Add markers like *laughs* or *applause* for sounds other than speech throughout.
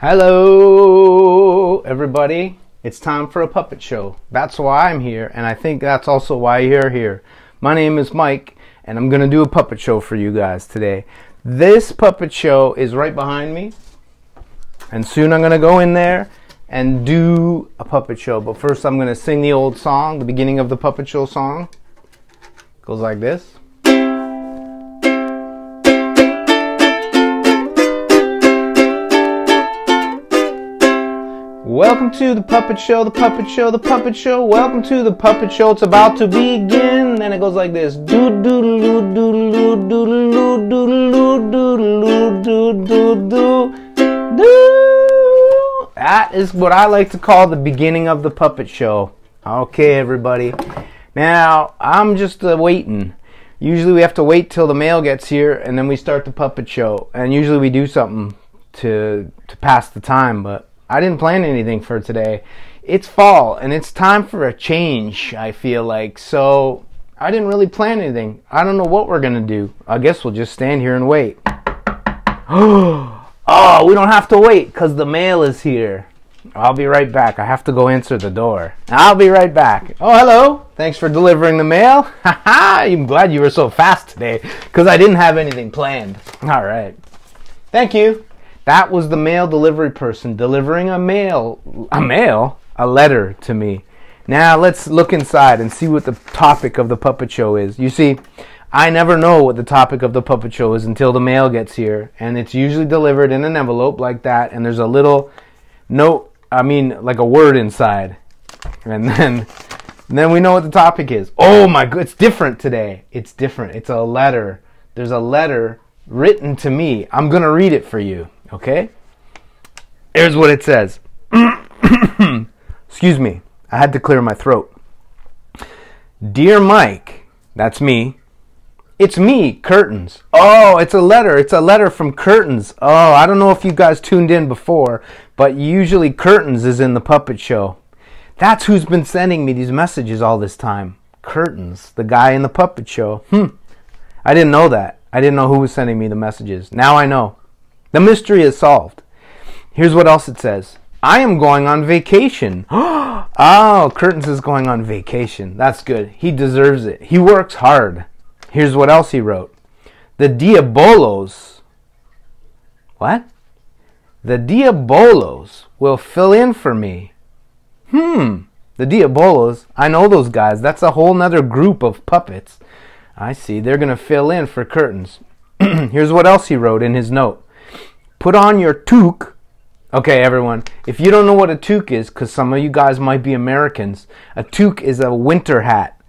Hello, everybody. It's time for a puppet show. That's why I'm here, and I think that's also why you're here. My name is Mike, and I'm going to do a puppet show for you guys today. This puppet show is right behind me, and soon I'm going to go in there and do a puppet show. But first, I'm going to sing the old song, the beginning of the puppet show song. goes like this. Welcome to the puppet show, the puppet show, the puppet show. Welcome to the puppet show. It's about to begin. Then it goes like this. Do do do do do do do do do do do do do. That is what I like to call the beginning of the puppet show. Okay, everybody. Now I'm just uh, waiting. Usually we have to wait till the mail gets here and then we start the puppet show. And usually we do something to to pass the time, but I didn't plan anything for today. It's fall and it's time for a change, I feel like. So I didn't really plan anything. I don't know what we're going to do. I guess we'll just stand here and wait. *gasps* oh, we don't have to wait because the mail is here. I'll be right back. I have to go answer the door. I'll be right back. Oh, hello. Thanks for delivering the mail. *laughs* Haha, I'm glad you were so fast today because I didn't have anything planned. All right. Thank you. That was the mail delivery person delivering a mail, a mail, a letter to me. Now let's look inside and see what the topic of the puppet show is. You see, I never know what the topic of the puppet show is until the mail gets here, and it's usually delivered in an envelope like that, and there's a little note, I mean, like a word inside, and *laughs* then. And then we know what the topic is. Oh my god, it's different today. It's different. It's a letter. There's a letter written to me. I'm going to read it for you. Okay? Here's what it says. *coughs* Excuse me. I had to clear my throat. Dear Mike, that's me. It's me, Curtains. Oh, it's a letter. It's a letter from Curtains. Oh, I don't know if you guys tuned in before, but usually Curtains is in the puppet show. That's who's been sending me these messages all this time. Curtains, the guy in the puppet show. Hmm. I didn't know that. I didn't know who was sending me the messages. Now I know. The mystery is solved. Here's what else it says. I am going on vacation. *gasps* oh, Curtains is going on vacation. That's good. He deserves it. He works hard. Here's what else he wrote. The Diabolos. What? The Diabolos will fill in for me. Hmm. The Diabolos. I know those guys. That's a whole nother group of puppets. I see. They're going to fill in for Curtains. *clears throat* Here's what else he wrote in his note. Put on your toque. Okay, everyone, if you don't know what a toque is, because some of you guys might be Americans, a toque is a winter hat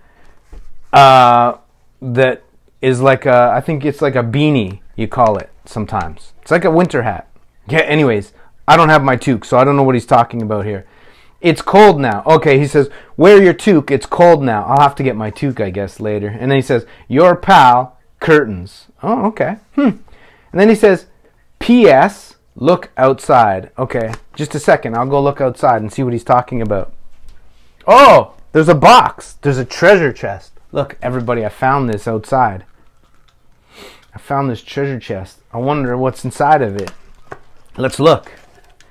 uh, that is like a, I think it's like a beanie, you call it sometimes. It's like a winter hat. Yeah, anyways, I don't have my toque, so I don't know what he's talking about here. It's cold now. Okay, he says, wear your toque. It's cold now. I'll have to get my toque, I guess, later. And then he says, your pal, curtains. Oh, okay. Hmm. And then he says, P.S. Look outside. Okay, just a second. I'll go look outside and see what he's talking about. Oh, there's a box. There's a treasure chest. Look, everybody, I found this outside. I found this treasure chest. I wonder what's inside of it. Let's look.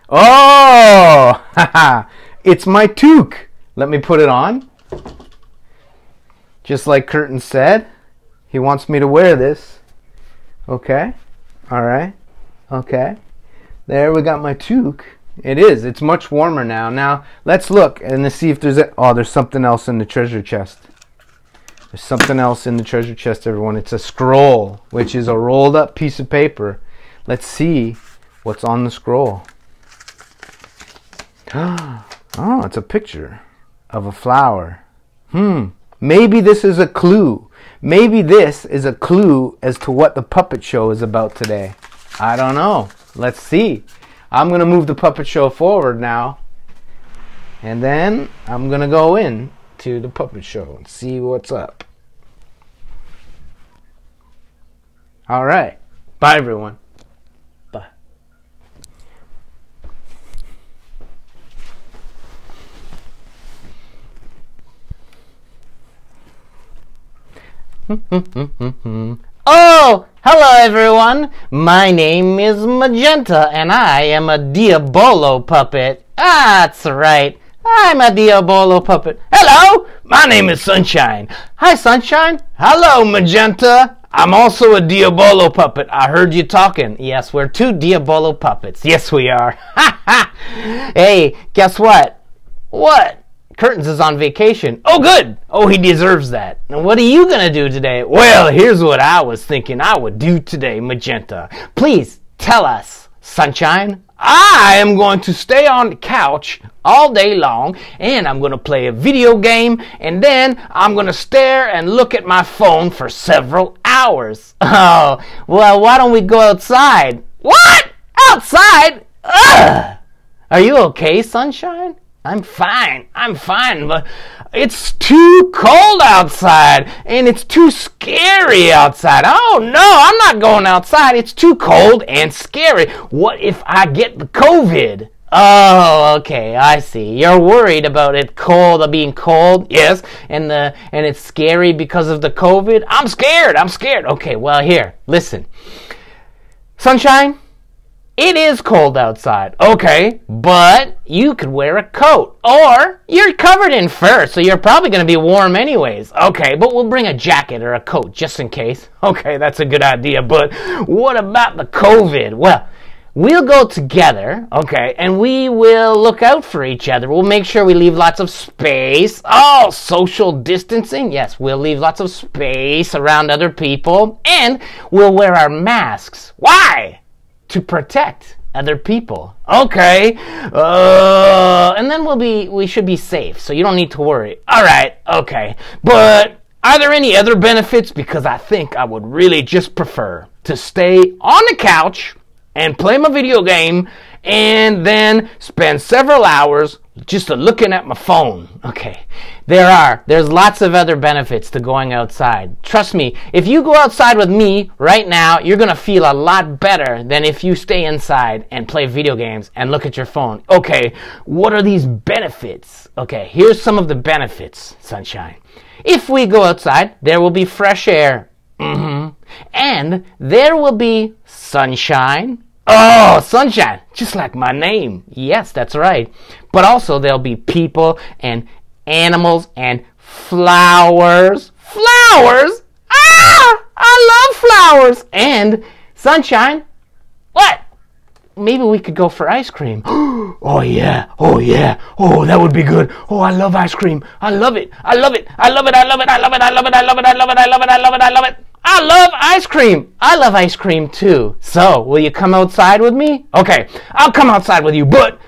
Oh, *laughs* it's my toque. Let me put it on. Just like Curtains said, he wants me to wear this. Okay, all right. Okay. There we got my toque. It is. It's much warmer now. Now let's look and see if there's a oh there's something else in the treasure chest. There's something else in the treasure chest, everyone. It's a scroll, which is a rolled up piece of paper. Let's see what's on the scroll. *gasps* Oh, it's a picture of a flower. Hmm. Maybe this is a clue. Maybe this is a clue as to what the puppet show is about today. I don't know. Let's see. I'm going to move the puppet show forward now. And then I'm going to go in to the puppet show and see what's up. All right. Bye, everyone. Bye. *laughs* oh, Hello, everyone. My name is Magenta, and I am a Diabolo puppet. That's right. I'm a Diabolo puppet. Hello, my name is Sunshine. Hi, Sunshine. Hello, Magenta. I'm also a Diabolo puppet. I heard you talking. Yes, we're two Diabolo puppets. Yes, we are. *laughs* Ha ha. Hey, guess what? What? Curtains is on vacation. Oh, good. Oh, he deserves that. And what are you going to do today? Well, here's what I was thinking I would do today, Magenta. Please tell us, Sunshine. I am going to stay on the couch all day long and I'm going to play a video game and then I'm going to stare and look at my phone for several hours. *laughs* Oh, well, why don't we go outside? What? Outside? Ugh! Are you okay, Sunshine? I'm fine. I'm fine, but it's too cold outside and it's too scary outside. Oh no, I'm not going outside. It's too cold and scary. What if I get the COVID? Oh, okay, I see. You're worried about it cold, uh, being cold, yes, and the and it's scary because of the COVID. I'm scared. I'm scared. Okay, well here, listen. Sunshine, it is cold outside. Okay, but you could wear a coat. Or you're covered in fur, so you're probably going to be warm anyways. Okay, but we'll bring a jacket or a coat just in case. *laughs* Okay, that's a good idea. But what about the COVID? Well, we'll go together, okay, and we will look out for each other. We'll make sure we leave lots of space. Oh, social distancing? Yes, we'll leave lots of space around other people. And we'll wear our masks. Why? To protect other people. Okay. Uh, and then we'll be we should be safe. So you don't need to worry. All right. Okay. But are there any other benefits because I think I would really just prefer to stay on the couch and play my video game and then spend several hours just looking at my phone. Okay. There are. There's lots of other benefits to going outside. Trust me, if you go outside with me right now, you're going to feel a lot better than if you stay inside and play video games and look at your phone. Okay, what are these benefits? Okay, here's some of the benefits, sunshine. If we go outside, there will be fresh air. Mm-hmm. And there will be sunshine Oh, sunshine, just like my name. Yes, that's right. But also there'll be people and animals and flowers. Flowers? Ah! I love flowers! And sunshine. What? Maybe we could go for ice cream. oh yeah, oh yeah, oh that would be good. Oh, I love ice cream. I love it. I love it. I love it. I love it. I love it. I love it. I love it. I love it. I love it. I love it. I love it. I love ice cream. I love ice cream too. So, will you come outside with me? Okay, I'll come outside with you, but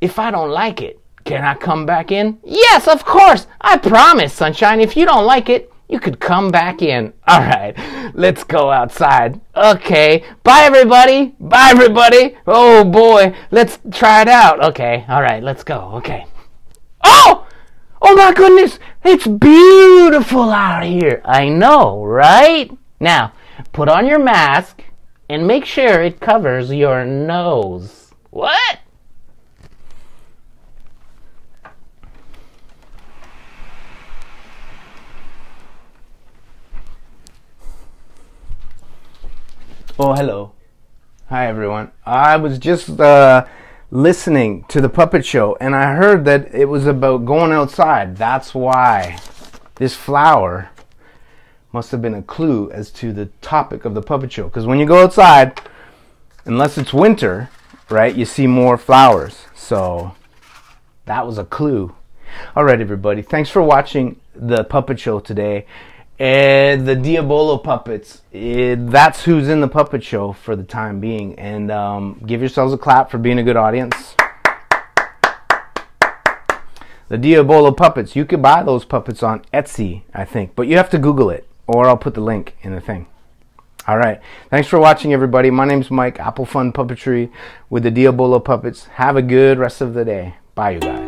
if I don't like it, can I come back in? Yes, of course. I promise, Sunshine. If you don't like it, you could come back in. *laughs* All right, let's go outside. Okay, bye everybody. Bye everybody. Oh boy, let's try it out. Okay, all right, let's go. Okay. Oh! Oh my goodness, it's beautiful out here. I know, right? Now, put on your mask and make sure it covers your nose. What? Oh, hello. Hi, everyone. I was just uh, listening to the puppet show and I heard that it was about going outside. That's why this flower must have been a clue as to the topic of the puppet show. Because when you go outside, unless it's winter, right, you see more flowers. So that was a clue. All right, everybody. Thanks for watching the puppet show today. And the Diabolo puppets, it, that's who's in the puppet show for the time being. And um, give yourselves a clap for being a good audience. The Diabolo puppets, you can buy those puppets on Etsy, I think, but you have to Google it, or I'll put the link in the thing. All right. Thanks for watching, everybody. My name's Mike, Applefun Puppetry with the Diabolo puppets. Have a good rest of the day. Bye, you guys.